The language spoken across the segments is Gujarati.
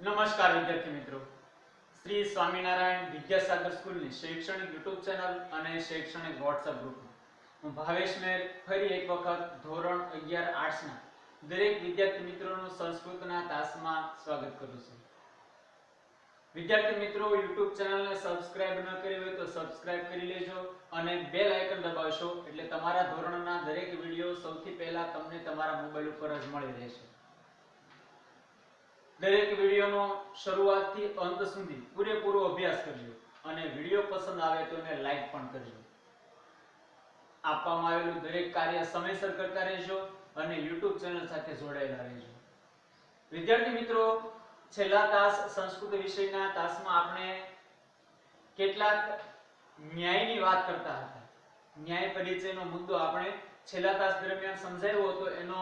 નમસ્કાર વિદ્યાર્થી મિત્રો. શ્રી સ્વામિનારાયણ વિદ્યાસાગર સ્કૂલની શૈક્ષણિક યુટ્યુબ ચેનલ અને શૈક્ષણિક વોટ્સઅપ ગ્રુપમાં. હું ભાવેશ મેર ફરી એક વખત ધોરણ અગિયાર આર્ટ્સના દરેક વિદ્યાર્થી મિત્રોનું સંસ્કૃતના તાસમાં સ્વાગત કરું છું. વિદ્યાર્થી મિત્રો, યુટ્યુબ ચેનલને સબસ્ક્રાઇબ ન કરી હોય તો સબસ્ક્રાઇબ કરી લેજો અને બેલ આઇકન દબાવશો એટલે તમારા ધોરણના દરેક વીડિયો સૌથી પહેલા તમને તમારા મોબાઈલ ઉપર જ મળી રહેશે. દરેક વિડીયોનો શરૂઆતથી અંત સુધી પૂરેપૂરો અભ્યાસ કરજો અને વીડિયો પસંદ આવે તો એને લાઈક પણ કરજો. આપવામાં આવેલું દરેક કાર્ય સમયસર કરતા રહેજો અને YouTube ચેનલ સાથે જોડાયેલા રહેજો. વિદ્યાર્થી મિત્રો, છેલ્લા તાસ સંસ્કૃત વિષયના તાસમાં આપણે કેટલાક ન્યાયની વાત કરતા હતા. ન્યાય પરિચયનો મુદ્દો આપણે છેલ્લા તાસ દરમિયાન સમજાવ્યો હતો. એનો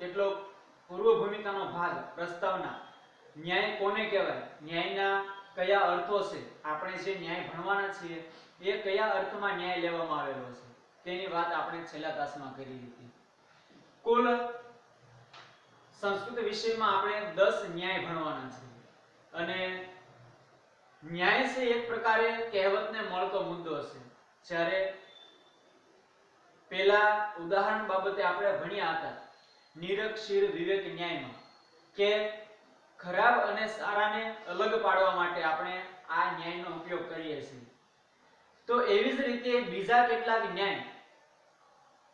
કેટલો પૂર્વ ભૂમિકાનો ભાગ, પ્રસ્તાવના. ન્યાય કોને કહેવાય? ન્યાયના કયા અર્થો છે? આપણે જે ન્યાય ભણવાના છીએ, એ કયા અર્થમાં ન્યાય લેવામાં આવેલો છે? તેની વાત આપણે છેલ્લા ક્લાસમાં કરી હતી કુલ સંસ્કૃત વિષયમાં આપણે 10 ન્યાય ભણવાના છે અને ન્યાય છે એક પ્રકારે કહેવતને મળતો મુદ્દો છે જ્યારે પેલા ઉદાહરણ બાબતે આપણે ભણ્યા હતા નિરક્ષીર વિવેક ન્યાયમાં, કે ખરાબ અને સારાને અલગ પાડવા માટે આપણે આ ન્યાયનો ઉપયોગ કરીએ છીએ. તો એવી જ રીતે બીજા કેટલાક ન્યાય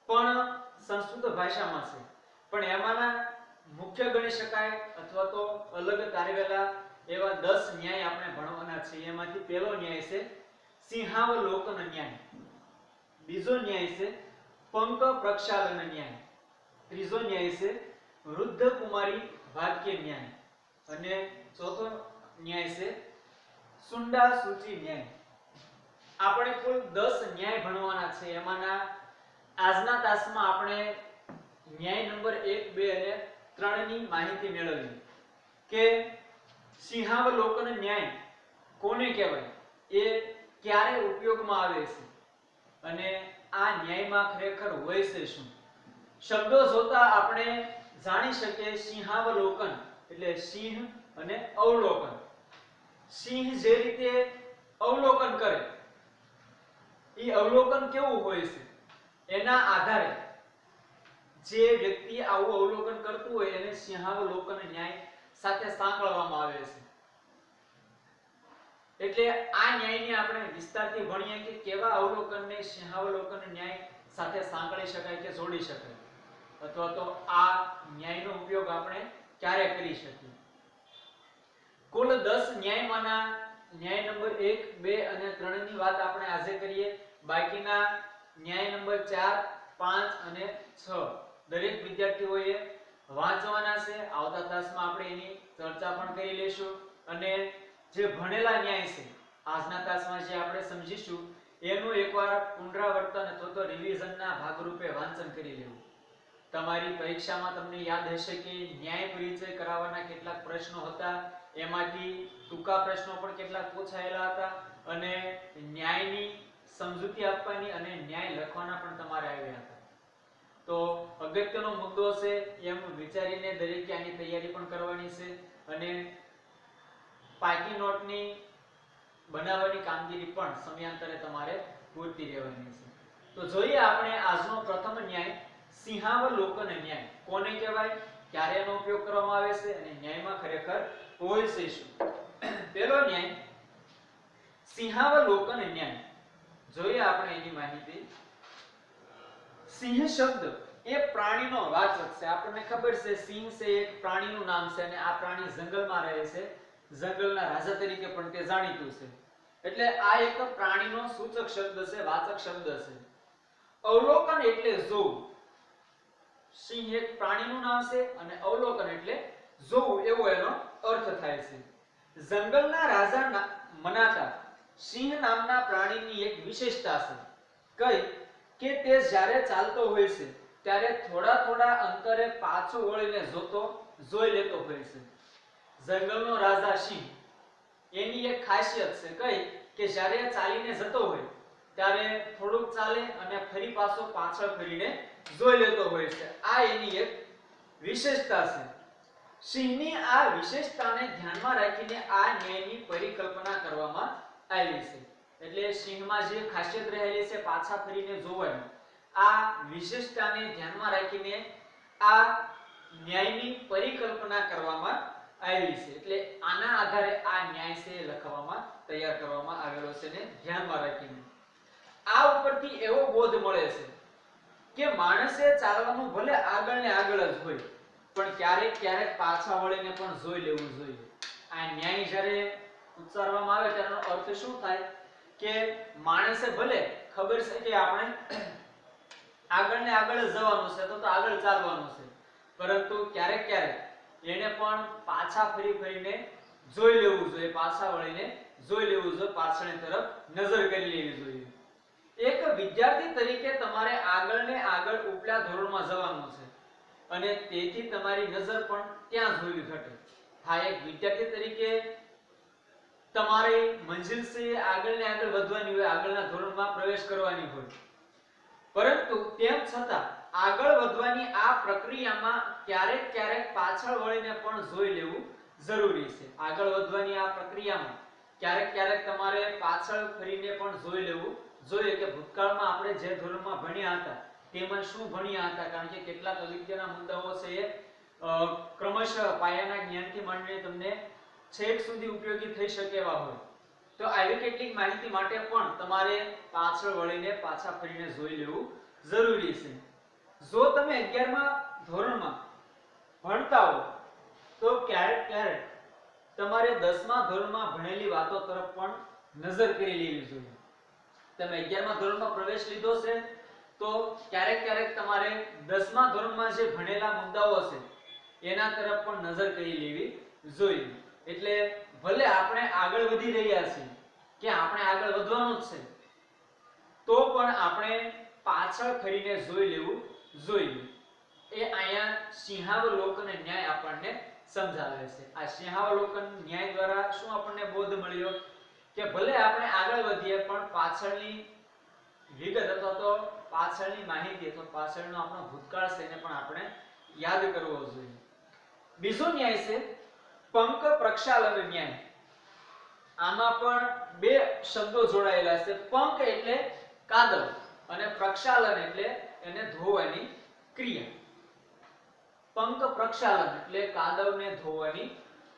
પણ સંસ્કૃત ભાષામાં છે. પણ એમાંના મુખ્ય ગણી શકાય અથવા તો અલગ તારવેલા એવા દસ ન્યાય આપણે ભણવાના છે એમાંથી પહેલો ન્યાય છે સિંહાવલોકન ન્યાય. બીજો ન્યાય છે પંક પ્રક્ષાલન ન્યાય. ત્રીજો ન્યાય છે વૃદ્ધ કુમારી ભાગ્ય ન્યાય. અને ચોથો ન્યાય છે સુંડા સૂચિ ન્યાય. આપણે કુલ 10 ન્યાય ભણવાના છે, એમાંના આજના તાસમાં આપણે ન્યાય નંબર 1 2 અને 3 ની માહિતી મેળવી કે સિંહાવલોકન ન્યાય કોને કહેવાય? એ ક્યારે ઉપયોગમાં આવે છે? અને આ ન્યાયમાં ખરેખર હોય છે શું? શબ્દો જોતા આપણે જાણી શકીએ સિંહાવલોકન, એટલે સિંહ અને અવલોકન. સિંહ જે રીતે અવલોકન કરે એ અવલોકન કેવું હોય છે? એના આધારે જે વ્યક્તિ આવું અવલોકન કરતું હોય, એને સિંહાવલોકન ન્યાય સાથે સાંકળવામાં આવે છે. એટલે આ ન્યાયને આપણે વિસ્તારથી ભણીએ કે કેવા અવલોકનને સિંહાવલોકન ન્યાય સાથે સાંકળી શકાય કે જોડી શકાય. અથવા તો આ ન્યાયનો ઉપયોગ આપણે ક્યારે કરી શકીએ? કુલ 10 ન્યાયમાંના ન્યાય નંબર 1 2 અને 3 ની વાત આપણે આજે કરીએ. બાકીના ન્યાય નંબર 4 5 અને 6 દરેક વિદ્યાર્થીઓએ વાંચવાના છે. આવતા ક્લાસમાં આપણે એની ચર્ચા પણ કરી લેશું અને જે ભણેલા ન્યાય છે, આજના ક્લાસમાં જે આપણે સમજીશું, એનું એકવાર પુનરાવર્તન અથવા તો રિવિઝનના ભાગરૂપે વાંચન કરી લેવું. તમારી પરીક્ષામાં તમને યાદ હશે કે ન્યાય પરિચય કરાવવાના કેટલાક પ્રશ્નો હતા, એમાંથી ટૂંકા પ્રશ્નો પણ કેટલાક પૂછાયેલા હતા અને ન્યાયની સમજૂતી આપવાની અને ન્યાય લખવાના પણ તમારે આવ્યા હતા. તો અગત્યનો મુદ્દો છે એમ વિચારીને દરેકે આની તૈયારી પણ કરવાની છે અને પાકી નોટની બનાવવાની કામગીરી પણ સમયાંતરે તમારે પૂરતી રહેવાની છે. તો જોઈએ આપણે આજનો પ્રથમ ન્યાય સિંહાવલોકન ન્યાય કોને કહેવાય? ક્યારે એનો ઉપયોગ કરવામાં આવે છે? અને ન્યાયમાં ખરેખર હોય છે શું? પહેલો ન્યાય, સિંહાવલોકન ન્યાય જોઈએ આપણે એની માહિતી. સિંહ શબ્દ એ પ્રાણીનો વાચક છે. આપણને ખબર છે, સિંહ છે, એક પ્રાણીનું નામ છે અને આ પ્રાણી જંગલમાં રહે છે. જંગલના રાજા તરીકે પણ તે જાણીતું છે. એટલે આ એક પ્રાણીનો સૂચક શબ્દ છે, વાચક શબ્દ છે. અવલોકન એટલે જોવું. સિંહ એક પ્રાણીનું નામ છે અને અવલોકન એટલે જોવું, એવો એનો અર્થ થાય છે. જંગલના રાજા મનાતા સિંહ નામના પ્રાણીની એક વિશેષતા છે. કઈ કે તે જ્યારે ચાલતો હોય છે, ત્યારે થોડા થોડા અંતરે પાછો વળીને જોતો, જોઈ લેતો હોય છે. જંગલનો રાજા સિંહ, એની એક ખાસિયત છે કઈ કે જ્યારે ચાલીને જતો હોય, ત્યારે થોડુંક ચાલે અને ફરી પાછો પાછળ ફરીને જોઈ લેતો હોય છે. આ એની એક વિશેષતા છે. સિંહની આ વિશેષતાને ધ્યાનમાં રાખીને આ ન્યાયની પરિકલ્પના કરવામાં આવી છે. એટલે સિંહમાં જે ખાસિયત રહેલી છે પાછા ફરીને જોવાની. આ વિશેષતાને ધ્યાનમાં રાખીને આ ન્યાયની પરિકલ્પના કરવામાં આવી છે. એટલે આના આધારે આ ન્યાય છે લખવામાં તૈયાર કરવામાં આવેલો છે ને ધ્યાનમાં રાખીને. આ ઉપરથી એવો બોધ મળે છે. કે માણસે ચાલવાનું ભલે આગળ ને આગળ જ હોય, પણ ક્યારેક ક્યારેક પાછા વળીને પણ જોઈ લેવું જોઈએ. આ ન્યાય જ્યારે ઉચ્ચારવામાં આવે ત્યારે અર્થ શું થાય? કે માણસે ભલે, ખબર છે કે આપણે આગળ ને આગળ જવાનું છે, તો તો આગળ ચાલવાનું છે. પરંતુ ક્યારેક ક્યારેક એને પણ પાછા ફરી ફરીને જોઈ લેવું જોઈએ, પાછા વળીને જોઈ લેવું જોઈએ, પાછળની તરફ નજર કરી લેવી જોઈએ. એક વિદ્યાર્થી તરીકે તમારે આગળ ને આગળ ઉપલા ધોરણમાં જવાનું છે અને તેથી તમારી નજર પણ ત્યાં જોવી ઘટે. હા, એક વિદ્યાર્થી તરીકે તમારી મંજિલ સે આગળ ને આગળ વધવાની હોય, આગળના ધોરણમાં પ્રવેશ કરવાની હોય. પરંતુ તેમ છતાં આગળ વધવાની આ પ્રક્રિયામાં ક્યારેક ક્યારેક પાછળ વળીને પણ જોઈ લેવું જરૂરી છે. આગળ વધવાની આ પ્રક્રિયામાં ક્યારેક ક્યારેક તમારે પાછળ ફરીને પણ જોઈ લેવું જોઈએ કે ભૂતકાળમાં આપણે જે ધોરણમાં ભણ્યા હતા, તેમાં શું ભણ્યા હતા? કારણ કે કેટલાક અગત્યના મુદ્દાઓ છે એ ક્રમશઃ પાયાના જ્ઞાનથી માંડીને તમને છેક સુધી ઉપયોગી થઈ શકે એવા હોય. તો આવી કેટલીક માહિતી માટે પણ તમારે પાછળ વળીને પાછા ફરીને જોઈ લેવું જરૂરી છે. જો તમે 11મા ધોરણમાં ભણતા હો, તો ક્યારેક ક્યારેક તમારે 10મા ધોરણમાં ભણેલી વાતો તરફ પણ નજર કરી લેવી જોઈએ. તમે 11મા ધોરણમાં પ્રવેશ લીધો છે તો ક્યારેક ક્યારેક તમારે 10મા ધોરણમાં જે ભણેલા મુદ્દાઓ છે એના તરફ પણ નજર કરી લેવી જોઈએ. એટલે ભલે આપણે આગળ વધી રહ્યા છીએ, કે આપણે આગળ વધવાનું જ છે, તો પણ આપણે પાછળ ફરીને જોઈ લેવું જોઈએ. એ અહીંયા સિંહાવલોકન ન્યાય આપણને સમજાવે છે. આ સિંહાવલોકન ન્યાય દ્વારા શું આપણને બોધ મળ્યો? કે ભલે આપણે આગળ વધીએ, પણ પાછળની વિગત અથવા તો પાછળની માહિતી અથવા પાછળનો આપણો ભૂતકાળ છે એને પણ આપણે યાદ કરવો જોઈએ. બીજો ન્યાય છે પંક પ્રક્ષાલન ન્યાય. આમાં પણ બે શબ્દો જોડાયેલા છે. પંક એટલે કાદવ અને પ્રક્ષાલન એટલે એને ધોવાની ક્રિયા. પંક પ્રક્ષાલન એટલે કાદવને ધોવાની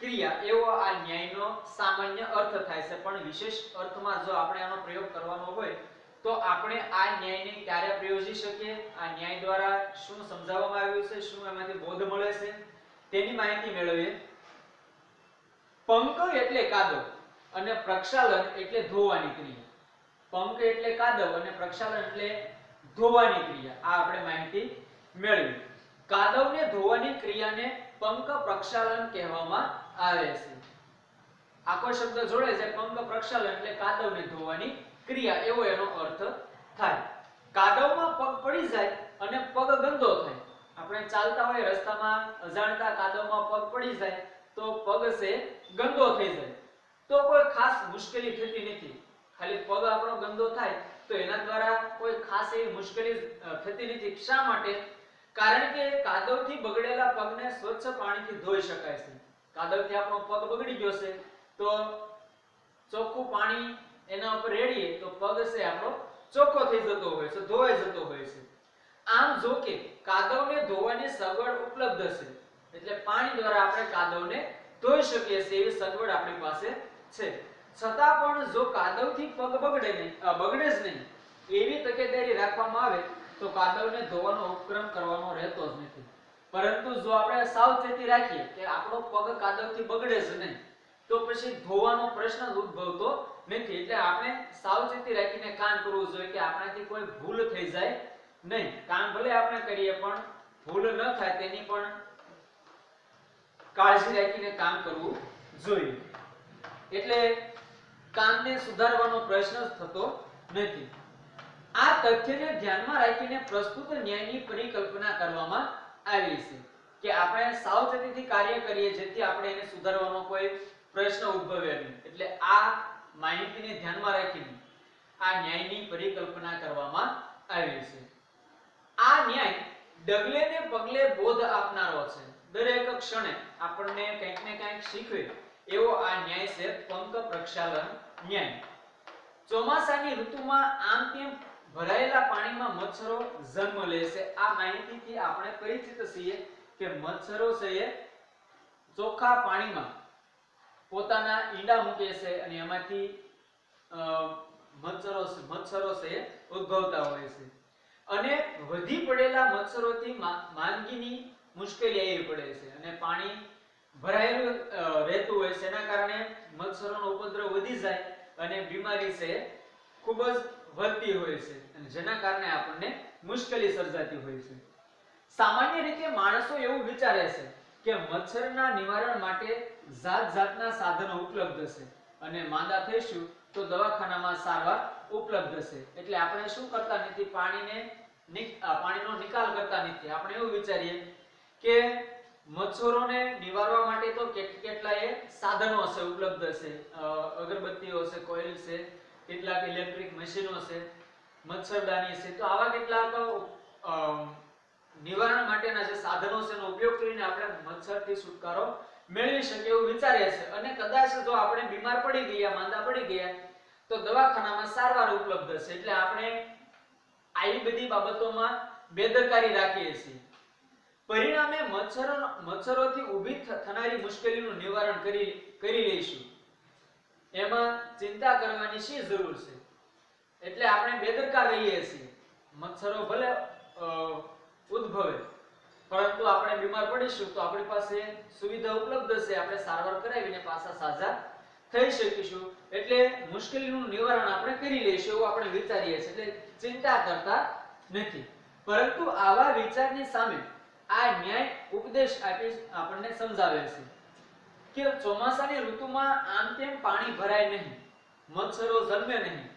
ક્રિયા એવો આ ન્યાયનો સામાન્ય અર્થ થાય છે. પણ વિશેષ અર્થમાં જો આપણે આનો પ્રયોગ કરવાનો હોય, તો આપણે આ ન્યાયને ક્યારે પ્રયોજી શકીએ? આ ન્યાય દ્વારા શું સમજાવવામાં આવ્યું છે? શું એમાંથી બોધ મળે છે? તેની માહિતી મેળવીએ. પંક એટલે કાદવ અને પ્રક્ષાલન એટલે ધોવાની ક્રિયા. પંક એટલે કાદવ અને પ્રક્ષાલન એટલે ધોવાની ક્રિયા. આ આપણે માહિતી મેળવી. કાદવને ધોવાની ક્રિયાને પંક પ્રક્ષાલન કહેવામાં આવે છે. આખો શબ્દ જોડે છે પંક પ્રક્ષાલન એટલે કાદવને ધોવાની ક્રિયા, એવો એનો અર્થ થાય. કાદવમાં પગ પડી જાય અને પગ ગંદો થાય. આપણે ચાલતા હોય રસ્તામાં, અજાણતા કાદવમાં પગ પડી જાય, તો પગ છે ગંદો થઈ જાય. તો કોઈ ખાસ મુશ્કેલી થતી નથી. ખાલી પગ આપણો ગંદો થાય, તો એના દ્વારા કોઈ ખાસ એવી મુશ્કેલી થતી નથી. શા માટે? કારણ કે કાદવથી બગડેલા પગને સ્વચ્છ પાણીથી ધોઈ શકાય છે. કાદવથી આપણો પગ બગડી ગયો છે, તો ચોખ્ખું પાણી એના ઉપર રેડીએ, તો પગ છે આપણો ચોખ્ખો થઈ જતો હોય છે, ધોવાઈ જતો હોય છે. આમ જો કે કાદવને ધોવાની સગવડ ઉપલબ્ધ છે, એટલે પાણી દ્વારા આપણે કાદવને ધોઈ શકીએ છીએ એવી સગવડ આપણી પાસે છે. છતાં પણ જો કાદવથી પગ બગડે નહીં બગડે જ નહીં, એવી તકેદારી રાખવામાં આવે, તો કાદવને ધોવાનો ઉપક્રમ કરવાનો રહેતો જ નથી. પરંતુ જો આપણે સાવચેતી રાખીએ કે આપણો પગ કાદવથી બગડે જ નહીં, તો પછી ધોવાનો પ્રશ્ન ઉદ્ભવતો નથી. એટલે આપણે સાવચેતી રાખીને કામ કરવું જોઈએ કે આપણાથી કોઈ ભૂલ થઈ જાય નહીં. કામ ભલે આપણે કરીએ પણ ભૂલ ન થાય તેની પણ કાળજી રાખીને કામ કરવું જોઈએ. એટલે કામને સુધારવાનો પ્રશ્ન થતો નથી. આ તથ્યને ધ્યાનમાં રાખીને પ્રસ્તુત ન્યાયની પરિકલ્પના કરવામાં આવી છે કે આપણે સાવચેતીથી કાર્ય કરીએ જેથી આપણે એને સુધારવાનો કોઈ પ્રશ્ન ઉદ્ભવે નહીં. એટલે આ માહિતીને ધ્યાનમાં રાખીને આ ન્યાયની પરિકલ્પના કરવામાં આવી છે. આ ન્યાય ડગલે ને પગલે બોધ આપનારો છે. દરેક ક્ષણે આપણને કંઈક ને કંઈક શીખવે એવો આ ન્યાય છે પંક પ્રક્ષાલન ન્યાય. ચોમાસાની ઋતુમાં આમ તેમ ભરાયેલા પાણીમાં મચ્છરો જન્મ લે છે. આ માહિતીથી આપણે પરિચિત છીએ કે મચ્છરો છે એ ચોખ્ખા પાણીમાં પોતાના ઈંડા મૂકે છે અને એમાંથી મચ્છરો મચ્છરો છે એ ઉદ્ભવતા હોય છે. અને વધી પડેલા મચ્છરોથી માંદગીની મુશ્કેલી આવી પડે છે અને પાણી ભરાયેલું રહેતું હોય છે. એના કારણે મચ્છરોનો ઉપદ્રવ વધી જાય અને બીમારી છે ખૂબ જ વધતી હોય છે. જેના કારણે આપણને મુશ્કેલી સર્જાતી હોય છે. સામાન્ય રીતે માણસો એવું વિચારે છે કે મચ્છરના નિવારણ માટે જાત જાતના સાધનો ઉપલબ્ધ છે અને માંદા થઈશું તો દવાખાનામાં સારવાર ઉપલબ્ધ છે. એટલે આપણે શું કરતા નથી? પાણીને પાણીનો નિકાલ કરતા નથી. આપણે એવું વિચારીએ કે મચ્છરોને નિવારવા માટે તો કેટલા કેટલાય સાધનો છે ઉપલબ્ધ છે. અગરબત્તીઓ છે કોઇલ છે, કેટલાક ઇલેક્ટ્રિક મશીનો છે. મચ્છરદાની છે. તો આવા કેટલાક નિવારણ માટેના જે સાધનો છે એનો ઉપયોગ કરીને આપણે મચ્છરથી છુટકારો મેળવી શકીએ એવું વિચારીએ છે અને કદાચ જો આપણે બીમાર પડી ગયા, માંદા પડી ગયા, તો દવાખાનામાં સારવાર ઉપલબ્ધ છે. એટલે આપણે આવી બધી બાબતોમાં બેદરકારી રાખીએ છીએ. પરિણામે મચ્છરો, મચ્છરોથી ઊભી થનારી મુશ્કેલીનું નિવારણ કરી કરી લઈશું. એમાં ચિંતા કરવાની શી જરૂર છે? એટલે આપણે બેદરકાર રહીએ છીએ. મચ્છરો ભલે ઉદ્ભવે, પરંતુ આપણે બીમાર પડીશું તો આપણી પાસે સુવિધા ઉપલબ્ધ છે. આપણે સારવાર કરાવીને પાછા સાજા થઈ શકીશું. એટલે મુશ્કેલીનું નિવારણ આપણે કરી લઈશું એવું આપણે વિચારીએ છીએ. એટલે ચિંતા કરતા નથી. પરંતુ આવા વિચારની સામે આ ન્યાય ઉપદેશ આપી આપણને સમજાવે છે કે ચોમાસાની ઋતુમાં આમ તેમ પાણી ભરાય નહીં. મચ્છરો જન્મે નહીં.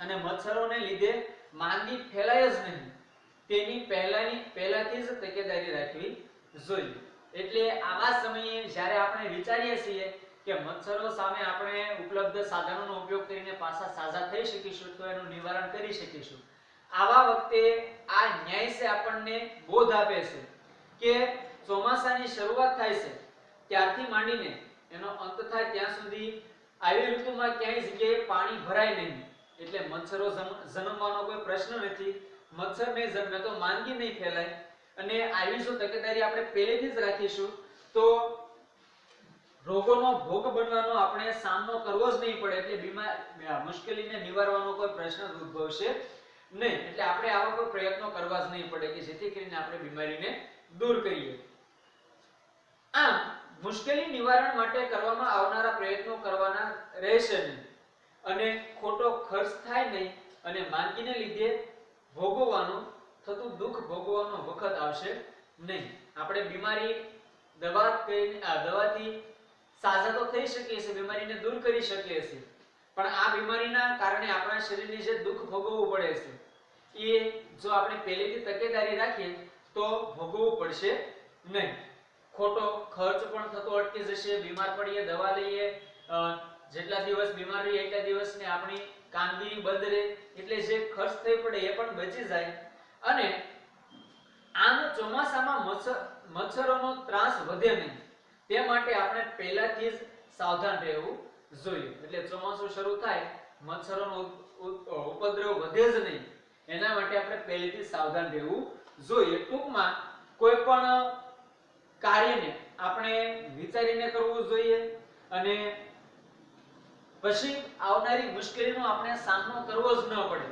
અને મચ્છરોને લીધે માંદી ફેલાય જ નહીં. તેની પહેલાની, પહેલાથી જ તકેદારી રાખવી જોઈએ. એટલે આવા સમયે જ્યારે આપણે વિચારીએ છીએ કે મચ્છરો સામે આપણે ઉપલબ્ધ સાધનોનો ઉપયોગ કરીને પાછા સાજા થઈ શકીશું, તો એનું નિવારણ કરી શકીશું. આવા વખતે આ ન્યાય છે આપણને બોધ આપે છે કે ચોમાસાની શરૂઆત થાય છે. ત્યારથી માંડીને એનો અંત થાય ત્યાં સુધી આવી ઋતુમાં ક્યાંય જગ્યાએ પાણી ભરાય નહીં. એટલે મચ્છરો જન્મવાનો કોઈ પ્રશ્ન નથી. મચ્છર નહીં જન્મે તો માંદગી નહીં ફેલાય. અને આવી શું તકેદારી આપણે પહેલેથી જ રાખીશું, તો રોગોનો ભોગ બનવાનો આપણે સામનો કરવો જ નહીં પડે એટલે બીમાર મુશ્કેલીને નિવારવાનો કોઈ પ્રશ્ન ઉદ્ભવશે નહીં. એટલે આપણે આવા કોઈ પ્રયત્નો કરવા જ નહીં પડે કે જેથી કરીને આપણે બીમારીને દૂર કરીએ. આમ, મુશ્કેલી નિવારણ માટે કરવામાં આવનારા પ્રયત્નો કરવાના રહેશે નહીં. અને ખોટો ખર્ચ થાય નહીં અને માંદગીને લીધે ભોગવવાનું, થતું દુઃખ ભોગવવાનો વખત આવશે નહીં. આપણે બીમારી, દવા દવાથી સાજા તો થઈ શકીએ છીએ, બીમારીને દૂર કરી શકીએ છીએ. પણ આ બીમારીના કારણે આપણા શરીરને જે દુઃખ ભોગવવું પડે છે, એ જો આપણે પહેલેથી તકેદારી રાખીએ, તો ભોગવવું પડશે નહીં. ખોટો ખર્ચ પણ થતો અટકી જશે, બીમાર પડીએ, દવા લઈએ જેટલા દિવસ બીમાર રહીએ એટલા દિવસને આપણી કામગીરી બંધ રહે, એટલે જે ખર્ચ થઈ પડે એ પણ બચી જાય. અને આમ ચોમાસામાં મચ્છર મચ્છરોનો ત્રાસ વધે નહીં. તે માટે આપણે પહેલાથી જ સાવધાન રહેવું જોઈએ. એટલે ચોમાસું શરૂ થાય, મચ્છરોનો ઉપ- ઉપ- ઉપદ્રવ વધે જ નહીં. એના માટે આપણે પહેલેથી સાવધાન રહેવું જોઈએ. ટૂંકમાં કોઈ પણ કાર્યને આપણે વિચારીને કરવું જોઈએ અને પછી આવનારી મુશ્કેલીનો આપણે સામનો કરવો જ ન પડે.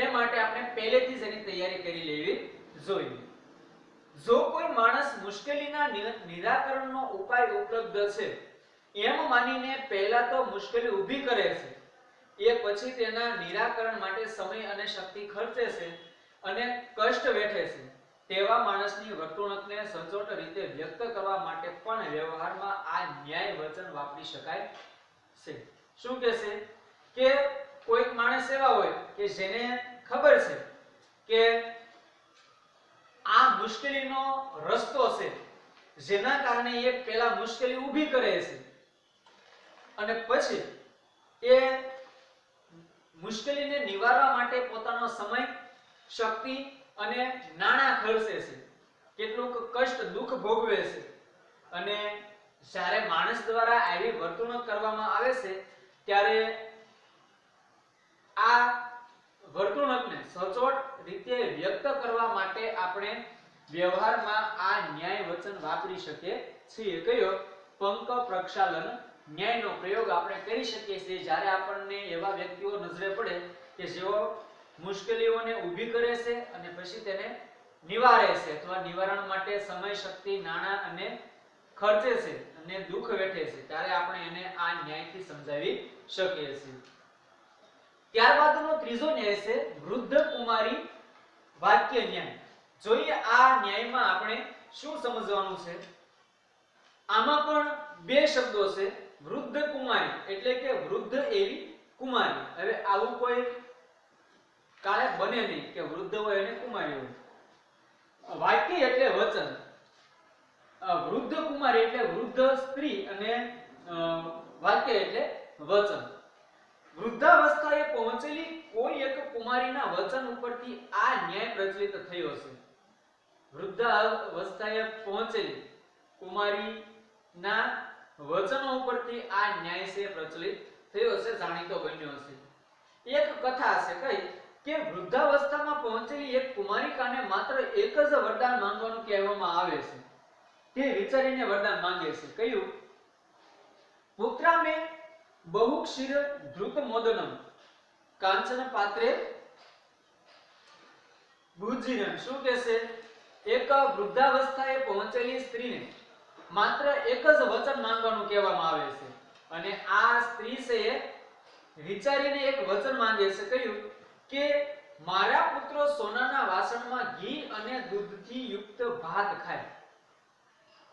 એ માટે આપણે પહેલેથી જ એની તૈયારી કરી લેવી જોઈએ. જો કોઈ માણસ મુશ્કેલીના નિરાકરણનો ઉપાય ઉપલબ્ધ છે, એમ માનીને પહેલા તો મુશ્કેલી ઊભી કરે છે, એ પછી તેના નિરાકરણ માટે સમય અને શક્તિ ખર્ચે છે અને કષ્ટ વેઠે છે, તેવા માણસની વર્તણૂકને સચોટ રીતે વ્યક્ત કરવા માટે પણ વ્યવહારમાં આ ન્યાય વચન વાપરી શકાય છે. શું કે છે કે કોઈક માણસ એવા હોય કે જેને ખબર છે કે આ મુશ્કેલીનો રસ્તો છે જેના કારણે એ પેલા મુશ્કેલી ઊભી કરે છે અને પછી એ મુશ્કેલીને નિવારવા માટે પોતાનો સમય, શક્તિ અને નાણાં ખર્ચે છે. કેટલુંક કષ્ટ દુઃખ ભોગવે છે. અને જ્યારે માણસ દ્વારા આવી વર્તણૂક કરવામાં આવે છે ત્યારે આ વર્તણૂકને સચોટ રીતે વ્યક્ત કરવા માટે આપણે વ્યવહારમાં આ ન્યાય વચન વાપરી શકીએ છીએ. કયો? પંક પ્રક્ષાલન. ન્યાયનો પ્રયોગ આપણે કરી શકીએ છીએ જ્યારે આપણને એવા વ્યક્તિઓ નજરે પડે કે જેઓ મુશ્કેલીઓને ઊભી કરે છે અને પછી તેને નિવારે છે અથવા નિવારણ માટે સમય, શક્તિ, નાણાં અને ખર્ચે છે. અને દુઃખ વેઠે છે, ત્યારે આપણે એને આ ન્યાયથી સમજાવી શકીએ છીએ. ત્યારબાદનો ત્રીજો ન્યાય છે વૃદ્ધ કુમારી વાક્ય ન્યાય. જોઈએ આ ન્યાયમાં આપણે શું સમજવાનું છે? આમાં પણ બે શબ્દો છે વૃદ્ધ કુમારી એટલે કે વૃદ્ધ એવી કુમારી. હવે આવું કોઈ કાળે બને નહીં કે વૃદ્ધ હોય અને કુમારી હોય. વાક્ય એટલે વચન. વૃદ્ધ કુમારી એટલે વૃદ્ધ સ્ત્રી અને વાક્ય એટલે વચન. વૃદ્ધાવસ્થાએ પહોંચેલી કોઈ એક કુમારીના વચન ઉપરથી આ ન્યાય પ્રચલિત થયો છે. વૃદ્ધાવસ્થાએ પહોંચેલી કુમારીના વચનો ઉપરથી આ ન્યાય છે પ્રચલિત થયો છે, જાણીતો બન્યો છે. એક કથા છે, કઈ કે વૃદ્ધાવસ્થામાં પહોંચેલી એક કુમારિકાને માત્ર એક જ વરદાન માંગવાનું કહેવામાં આવે છે. તે વિચારીને વરદાન માંગે છે. કયું પુત્રા મે બહુ ક્ષીર ધૃત મોદનમ કાંચન પાત્રે ભુજીરન શું કહેશે? એક વૃદ્ધાવસ્થાએ પહોંચેલી સ્ત્રીને માત્ર એક જ વચન માંગવાનું કહેવામાં આવે છે. અને આ સ્ત્રી છે વિચારીને એક વચન માંગે છે. કહ્યું, કે મારા પુત્રો સોનાના વાસણમાં ઘી અને દૂધથી યુક્ત ભાત ખાય.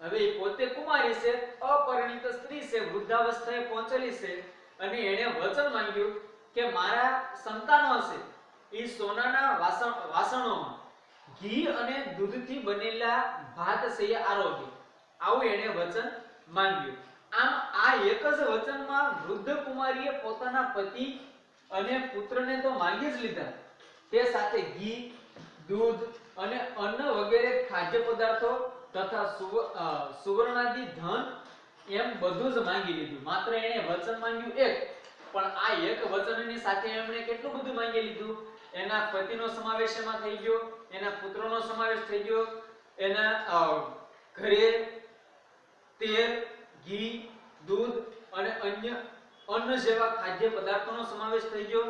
હવે પોતે કુમારી છે, અપરિણિત સ્ત્રી છે, વૃદ્ધાવસ્થાએ પહોંચેલી છે અને એણે વચન માંગ્યું કે મારા સંતાનો છે એ સોનાના વાસણ, વાસણોમાં ઘી અને દૂધથી બનેલા ભાત છે એ આરોગ્ય. આવું એણે વચન માંગ્યું. આમ આ એક જ વચનમાં વૃદ્ધ કુમારીએ પોતાના પતિ અને પુત્રને તો માંગી જ લીધા. તે સાથે ઘી, દૂધ અને અન્ન વગેરે ખાદ્ય પદાર્થો તથા સુવર્ણાદિ ધન એમ બધું જ માંગી લીધું. માત્ર એણે વચન માંગ્યું એક, પણ આ એક વચનની સાથે એમણે કેટલું બધું માંગી લીધું? એના પતિનો સમાવેશ એમાં થઈ ગયો, એના પુત્રનો સમાવેશ થઈ ગયો, એના ઘરે તેલ, ઘી, દૂધ અને અન્ય, અન્ન જેવા ખાદ્ય પદાર્થોનો સમાવેશ થઈ ગયો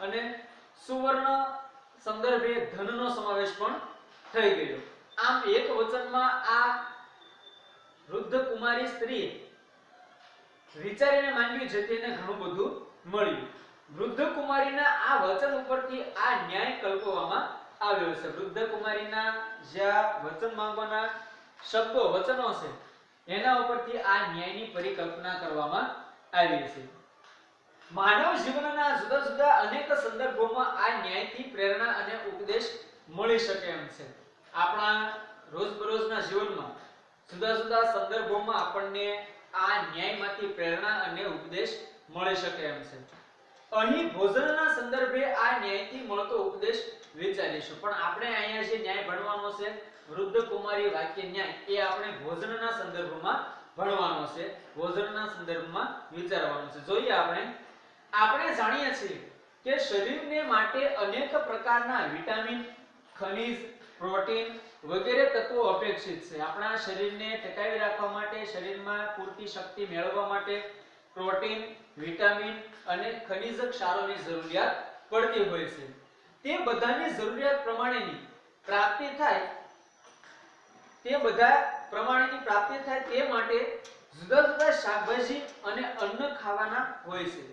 અને સુવર્ણ સંદર્ભે ધનનો સમાવેશ પણ થઈ ગયો. આમ એક વચનમાં આ વૃદ્ધ કુમારી સ્ત્રી વિચારીને માંડ્યું છે તેને ઘણું બધું મળ્યું. વૃદ્ધ કુમારીના આ વચન ઉપરથી આ ન્યાય કલ્પવામાં આવ્યો છે. વૃદ્ધ કુમારીના જ્યાં વચન માંગવાના શબ્દો, વચનો છે, એના ઉપરથી આ ન્યાયની પરિકલ્પના કરવામાં આવી છે. માનવ જીવનના જુદા જુદા અનેક સંદર્ભોમાં આ ન્યાયથી પ્રેરણા અને ઉપદેશ મળી શકે એમ છે. આપણા રોજબરોજના જીવનમાં જુદા જુદા સંદર્ભોમાં આપણને આ ન્યાયમાંથી પ્રેરણા અને ઉપદેશ મળી શકે એમ છે. અહીં ભોજનના સંદર્ભે આ ન્યાયથી મળતો ઉપદેશ વિચારીશું પણ આપણે અહીંયા જે ન્યાય ભણવાનો છે વૃદ્ધ કુમારી વાક્ય ન્યાય, એ આપણે ભોજનના સંદર્ભમાં ભણવાનો છે, ભોજનના સંદર્ભમાં વિચારવાનો છે. જોઈએ આપણે આપણે જાણીએ છીએ કે શરીરને માટે અનેક પ્રકારના વિટામિન, ખનિજ પ્રોટીન વગેરે તત્વો અપેક્ષિત છે. આપણા શરીરને ટકાવી રાખવા માટે, શરીરમાં પૂરતી શક્તિ મેળવવા માટે પ્રોટીન, વિટામિન અને ખનિજ ક્ષારોની જરૂરિયાત પડતી હોય છે. તે બધાની જરૂરિયાત પ્રમાણેની પ્રાપ્તિ થાય, તે બધા પ્રમાણેની પ્રાપ્તિ થાય તે માટે જુદા જુદા શાકભાજી અને અન્ન ખાવાના હોય છે.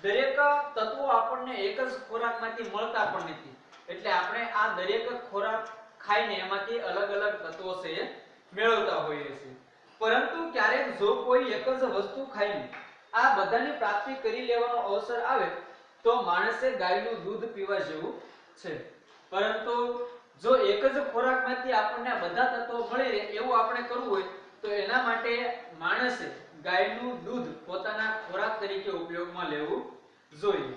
દરેક તત્વો આપણને એક જ ખોરાકમાંથી મળતા પણ નથી. એટલે આપણે આ દરેક ખોરાક ખાઈને એમાંથી અલગ અલગ તત્વો છે મેળવતા હોઈએ છીએ. પરંતુ ક્યારેક જો કોઈ એક જ વસ્તુ ખાઈને આ બધાની પ્રાપ્તિ કરી લેવાનો અવસર આવે, તો માણસે ગાયનું દૂધ પીવા જેવું છે. પરંતુ જો એક જ ખોરાકમાંથી આપણને બધા તત્વો મળી રહે એવું આપણે કરવું હોય, તો એના માટે માણસે ગાયનું દૂધ પોતાના ખોરાક તરીકે ઉપયોગમાં લેવું જોઈએ.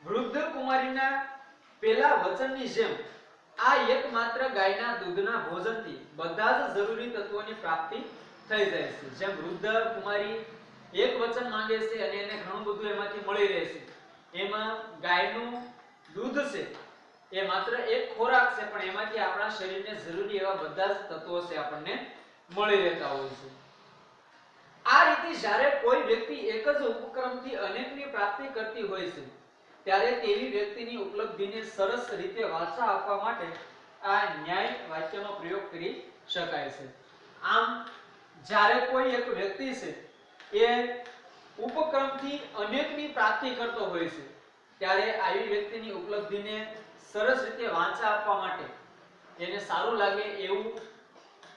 વૃદ્ધ કુમારીના પેલા વચનની જેમ આ એકમાત્ર ગાયના દૂધના ભોજનથી બધા જ જરૂરી તત્વોની પ્રાપ્તિ થઈ જાય છે. જેમ વૃદ્ધ કુમારી એક વચન માંગે છે અને એને ઘણું બધું એમાંથી મળી રહે છે. એમાં ગાયનું દૂધ છે, એ માત્ર એક ખોરાક છે, પણ એમાંથી આપણા શરીરને જરૂરી એવા બધા જ તત્વો છે આપણને મળી રહેતા હોય છે. આ રીતે જ્યારે કોઈ વ્યક્તિ એક જ ઉપક્રમથી અનેકની પ્રાપ્તિ કરતી હોય છે ત્યારે તેવી વ્યક્તિની ઉપલબ્ધિને સરસ રીતે વારસા આપવા માટે આ ન્યાય વાક્યનો પ્રયોગ કરી શકાય છે. આમ, જ્યારે કોઈ એક વ્યક્તિ છે, એ ઉપક્રમથી અનેકની પ્રાપ્તિ કરતો હોય છે, ત્યારે આવી વ્યક્તિની ઉપલબ્ધિને સરસ રીતે વાંચા આપવા માટે એને સારું લાગે એવું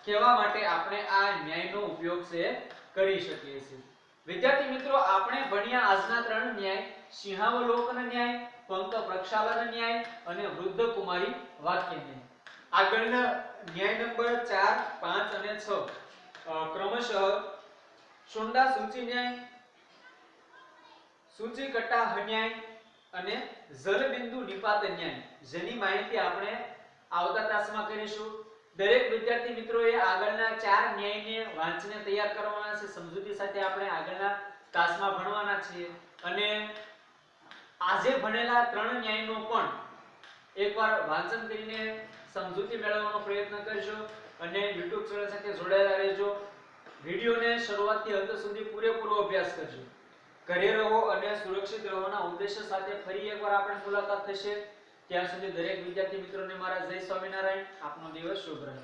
કહેવા માટે આપણે આ ન્યાયનો ઉપયોગ છે, કરી શકીએ છીએ. વિદ્યાર્થી મિત્રો, આપણે ભણ્યા આજના ત્રણ ન્યાય સિંહાવલોકન ન્યાય પંક પ્રક્ષાલન ન્યાય અને વૃદ્ધ કુમારી વાક્ય ન્યાય. આગળના ન્યાય નંબર 4 5 અને 6 ક્રમશઃ સુંડા સૂચિ ન્યાય, સૂચિ કટ્ટા ન્યાય અને જલબિંદુ નિપાત ન્યાય. જેની માહિતી આપણે આવતા તાસમાં કરીશું. દરેક વિદ્યાર્થી મિત્રોએ આગળના ચાર ન્યાયને વાંચને તૈયાર કરવાના છે. સમજૂતી સાથે આપણે આગળના તાસમાં ભણવાના છીએ. અને આજે ભણેલા ત્રણ ન્યાયનો પણ એકવાર વાંચન કરીને સમજૂતી મેળવવાનો પ્રયત્ન કરજો અને YouTube ચેનલ સાથે જોડાયેલા રહેજો. વિડિયોને શરૂઆતથી અંત સુધી પૂરેપૂરો અભ્યાસ કરજો. ઘરે રહો અને સુરક્ષિત રહેવાના ઉદ્દેશ્ય સાથે ફરી એકવાર આપણે મુલાકાત થશે. ત્યાં સુધી દરેક વિદ્યાર્થી મિત્રોને મારા જય સ્વામિનારાયણ. આપનો દિવસ શુભ રહે.